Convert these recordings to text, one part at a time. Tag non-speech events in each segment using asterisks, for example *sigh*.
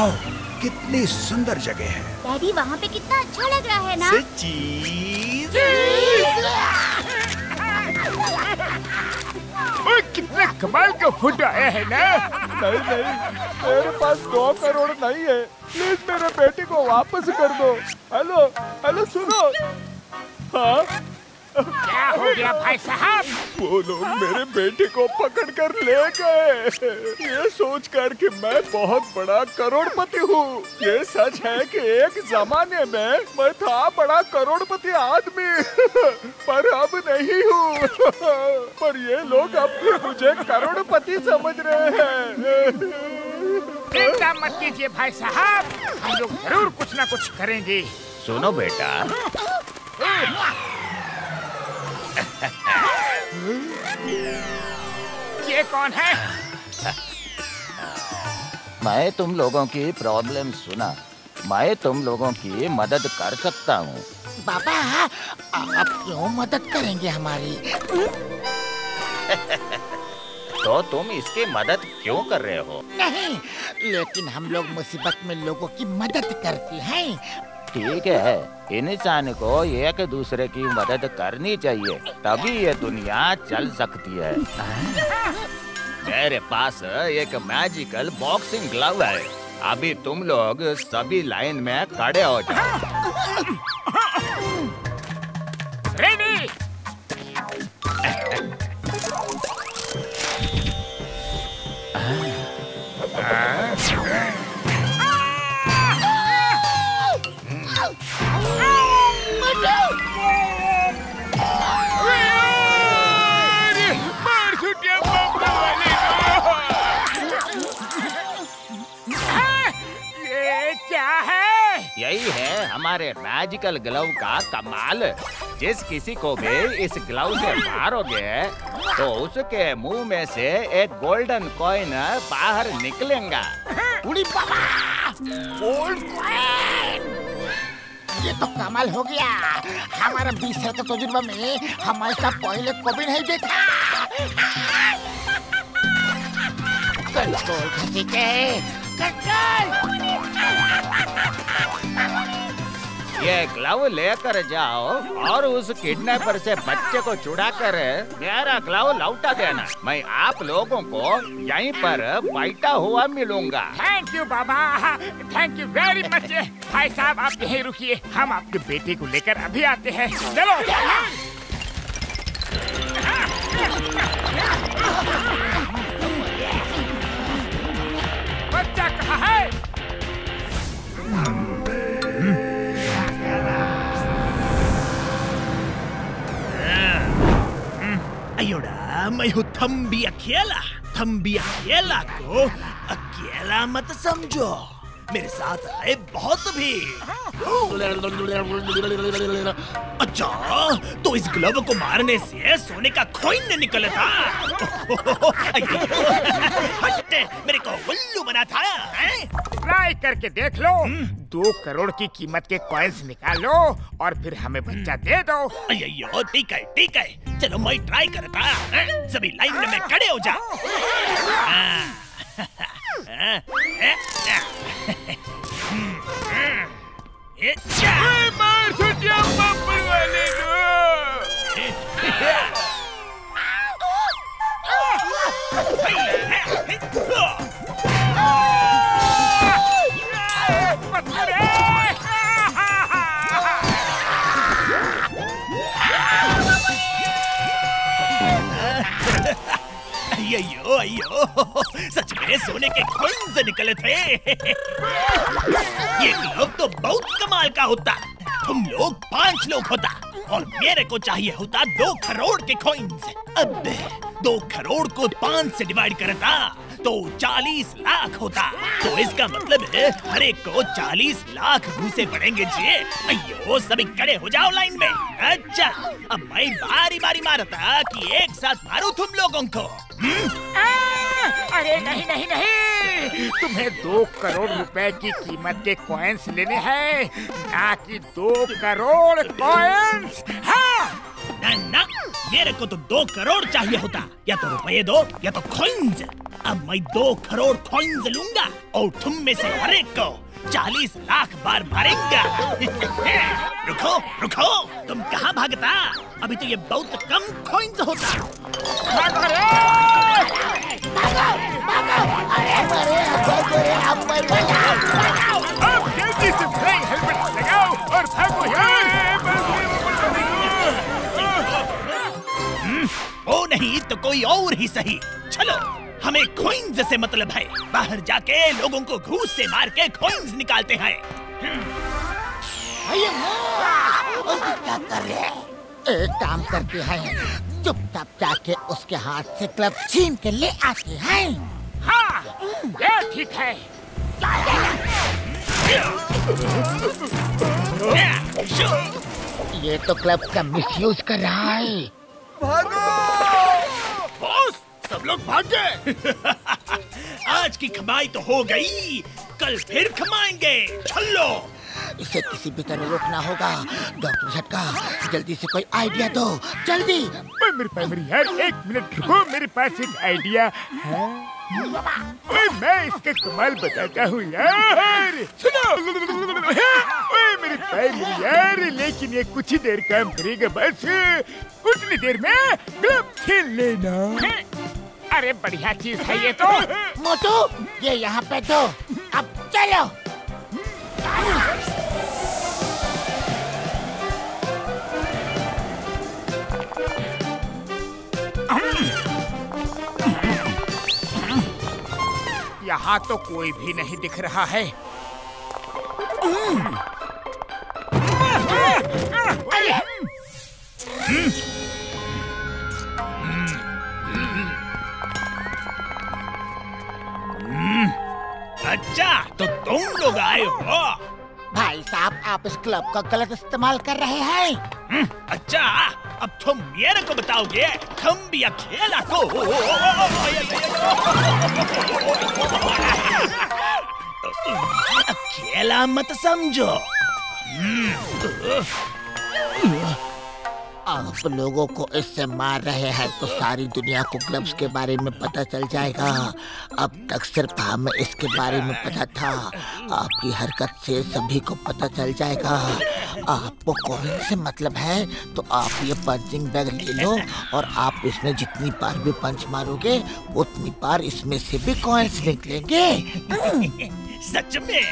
Wow कितनी सुंदर जगह है। डैडी वहाँ पे कितना अच्छा लग रहा है ना? चीज़। ओए, कितने कमाल का फुट आया है ना? नहीं नहीं मेरे पास दो करोड़ नहीं है। प्लीज़ मेरे बेटे को वापस कर दो। हेलो हेलो सुनो। हाँ? क्या हो गया भाई साहब? वो लोग मेरे बेटे को पकड़ कर ले गए। ये सोच कर कि मैं बहुत बड़ा करोड़पति हूँ। ये सच है कि एक जमाने में मैं था बड़ा करोड़पति आदमी पर अब नहीं हूँ। पर ये लोग अब भी मुझे करोड़पति समझ रहे हैं। चिंता मत कीजिए भाई साहब हम लोग ज़रूर कुछ ना कुछ करेंगे। सुनो बेटा। ये कौन है? मैं तुम लोगों की प्रॉब्लम सुना। मैं तुम लोगों की मदद कर सकता हूँ। बाबा आप क्यों मदद करेंगे हमारी? तो तुम इसकी मदद क्यों कर रहे हो? नहीं लेकिन हम लोग मुसीबत में लोगों की मदद करते हैं। ठीक है। इंसान को एक दूसरे की मदद करनी चाहिए, तभी ये दुनिया चल सकती है। मेरे पास एक मैजिकल बॉक्सिंग ग्लव है। अभी तुम लोग सभी लाइन में खड़े हो जाओ। हमारे मैजिकल ग्लव का कमाल। जिस किसी को भी इस ग्लव से मारोगे तो उसके मुँह में से एक गोल्डन कॉइन बाहर निकलेगा। ये तो कमाल हो गया। हमारा बीस साल का तजुर्बा में हम ऐसा पहले कभी नहीं देखा। कंट्रोल कंट्रोल ये ग्लव लेकर जाओ और उस किडनैपर से बच्चे को छुड़ा कर मेरा ग्लव लौटा देना। मैं आप लोगों को यहीं पर बैठा हुआ मिलूँगा। थैंक यू बाबा थैंक यू वेरी मच भाई साहब आप यहीं रुकिए। हम आपके बेटे को लेकर अभी आते हैं। चलो। थम्बी अकेला थम्बी अकेला को अकेला मत समझो। मेरे साथ आए बहुत भी अच्छा तो इस ग्लव को मारने से सोने का खोइन निकला था। *laughs* हट, मेरे को उल्लू बना था हैं? ट्राई करके देख लो। दो करोड़ की कीमत के कॉइन्स निकालो और फिर हमें बच्चा दे दो। अयो ठीक है ठीक है। चलो मैं ट्राई करता हैं? सभी लाइन में खड़े हो जा। *laughs* हाँ। हाँ, *laughs* जा। मार अयो अयो सच में सोने के से निकले थे ये ग्लव तो बहुत कमाल का होता। तुम लोग पाँच लोग होता, और मेरे को चाहिए होता दो करोड़ के कॉइन्स अब दो करोड़ को पाँच से डिवाइड करता। तो चालीस लाख होता। तो इसका मतलब है हर एक को चालीस लाख घूसे पड़ेंगे जी। अयो सभी खड़े हो जाओ लाइन में। अच्छा अब मैं बारी बारी मारता कि एक साथ मारू तुम लोगों को। आ, अरे नहीं नहीं नहीं। तुम्हें दो करोड़ रुपए की कीमत के कॉइन्स लेने हैं ना कि दो करोड़ कॉइन्स हाँ। ना ना मेरे को तो दो करोड़ चाहिए होता। या तो रुपये दो या तो कॉइन्स अब मैं दो करोड़ कॉइन्स लूँगा और तुम में से हर एक को चालीस लाख बार मारेंगा। *laughs* रुको रुको तुम कहाँ भागता? अभी तो ये बहुत कम कॉइन्स होता। अब जल्दी से फ्लाइंग हेलमेट लगाओ और भागो यार वो नहीं तो कोई और ही सही। चलो। हमें कॉइन्स से मतलब है। बाहर जाके लोगों को घूस से मार के कॉइन्स निकालते हैं। क्या कर रहे हैं? एक काम करते हैं। चुपचाप जाके उसके हाथ से क्लब छीन के ले आते हैं। हाँ ये ठीक है। ये तो क्लब का मिसयूज कर रहा है। बॉस सब लोग भाग गए *laughs* आज की कमाई तो हो गई। कल फिर कमाएँगे। चलो इसे किसी भी तरह रोकना होगा। डॉक्टर झटका जल्दी से कोई आइडिया दो। जल्दी। ओए मेरे पास मेरी यार एक मिनट रुको मेरे पास एक आइडिया है। ओए मैं इसका कमाल बताता हूँ यार। सुनो। ओए मेरे मेरी यार लेकिन ये कुछ ही देर काम करेगा बस। उतनी देर में क्लब खेल लेना। अरे बढ़िया चीज़ है ये तो। *laughs* मोटू ये यहाँ पे दो अब चलो। यहाँ तो कोई भी नहीं दिख रहा है। तुम लोग आए हो भाई साहब आप इस क्लब का गलत इस्तेमाल कर रहे हैं। हम्म, अच्छा अब तुम मेरे को बताओगे हम भी अकेला को। अकेला मत समझो। आप लोगों को इससे मार रहे हैं तो सारी दुनिया को क्लब्स के बारे में पता चल जाएगा। अब तक सिर्फ़ हमें इसके बारे में पता था। आपकी हरकत से सभी को पता चल जाएगा। आपको कौन से मतलब है तो आप ये पंचिंग बैग ले लो और आप इसमें जितनी बार भी पंच मारोगे, उतनी बार इसमें से भी कॉइन्स निकलेंगे। सच में?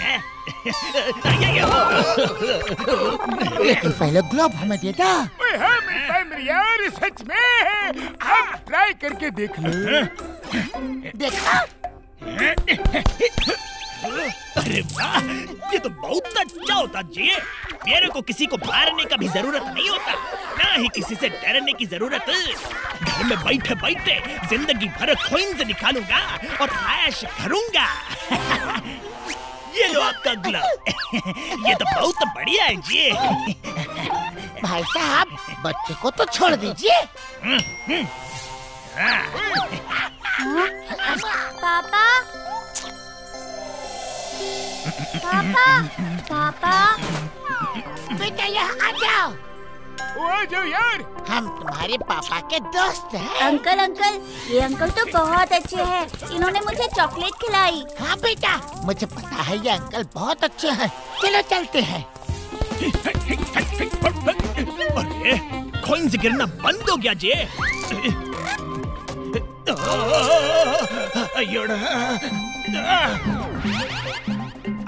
लेकिन पहले ग्लोब हमें दे दा। ओए हाँ यार सच में अब ट्राई करके देख लो। देखा? अरे वाह ये तो बहुत अच्छा होता जी। मेरे को किसी को मारने का भी ज़रूरत नहीं होता। ना ही किसी से डरने की ज़रूरत। घर में बैठे बैठे ज़िंदगी भर खोइन निकालूँगा और ऐश करूँगा। ये लो आपका ग्लव *laughs* ये तो बहुत बढ़िया है जी. भाई साहब बच्चे को तो छोड़ दीजिए। पापा? पापा? पापा? बेटा यहाँ आ जाओ। हम तुम्हारे पापा के दोस्त हैं। अंकल अंकल ये अंकल तो बहुत अच्छे हैं। इन्होंने मुझे चॉकलेट खिलाई। हाँ बेटा मुझे पता है ये अंकल बहुत अच्छे हैं। चलो चलते हैं। अरे खोइन गिरना बंद हो गया जी।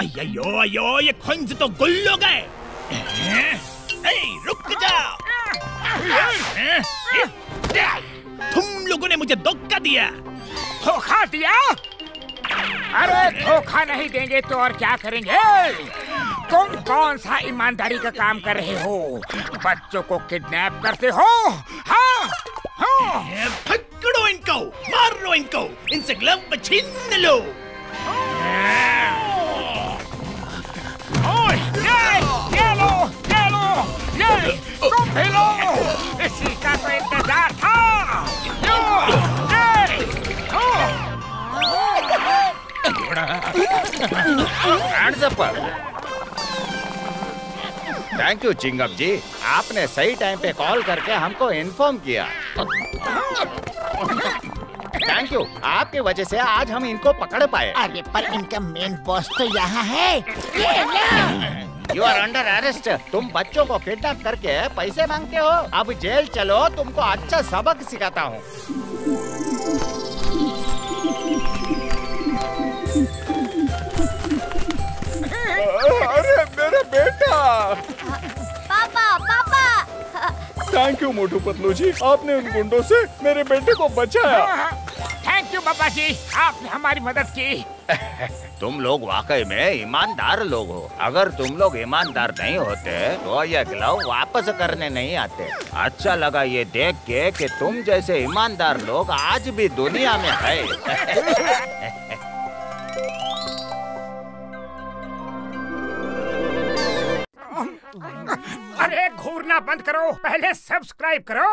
अयो अयो ये खोइंस तो गुल हो गए। रुक जाओ तुम लोगों ने मुझे धोखा दिया। धोखा दिया? अरे धोखा नहीं देंगे तो और क्या करेंगे? तुम कौन सा ईमानदारी का काम कर रहे हो? बच्चों को किडनैप करते हो? हाँ हाँ। पकड़ो इनको मारो इनको इनसे ग्लव छीन लो। ओए, ये, ये लो, ये लो, ये, तुम भी लो, थैंक यू चिंगम जी आपने सही टाइम पे कॉल करके हमको इन्फॉर्म किया। थैंक यू आपकी वजह से आज हम इनको पकड़ पाए। अरे पर इनका मेन बॉस तो यहाँ है। ये यू आर अंडर अरेस्ट तुम बच्चों को किडनैप करके पैसे मांगते हो। अब जेल चलो तुमको अच्छा सबक सिखाता हूँ। पापा पापा। थैंक यू मोटू पतलू जी आपने उन गुंडों से मेरे बेटे को बचाया। थैंक यू पापा जी। आपने हमारी मदद की। *laughs* तुम लोग वाकई में ईमानदार लोग हो। अगर तुम लोग ईमानदार नहीं होते तो ये ग्लव वापस करने नहीं आते। अच्छा लगा ये देख के कि तुम जैसे ईमानदार लोग आज भी दुनिया में है। *laughs* बंद करो। पहले सब्सक्राइब करो।